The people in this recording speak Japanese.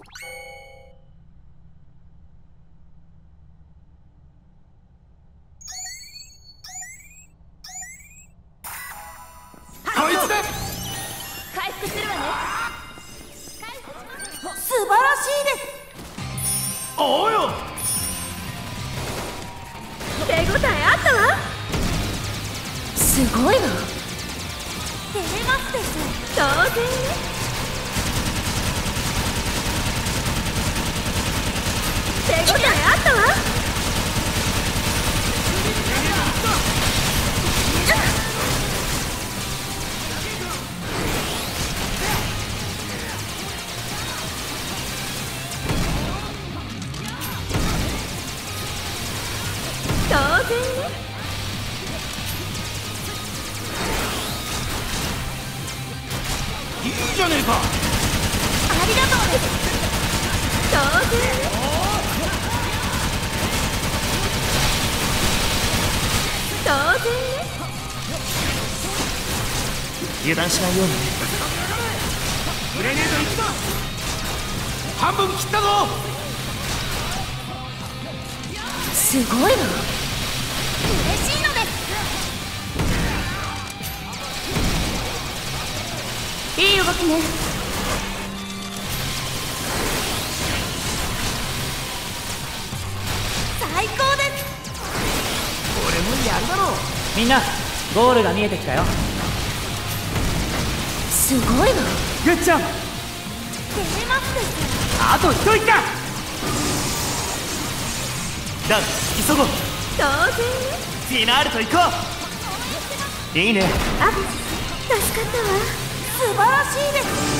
す。ごいな照れますです。当然ねねいいじゃねえか。ありがとうです当然ね当然ね油断しないように。ねグレネード行くぞ半分切ったぞすごいな動きね。最高です。俺もやるだろ。みんなゴールが見えてきたよ。すごいなグッチョン照れます。あと一息か。ダン急ごう。当然。ねフィナーレと行こう。いいね。あ助かったわ素晴らしいです。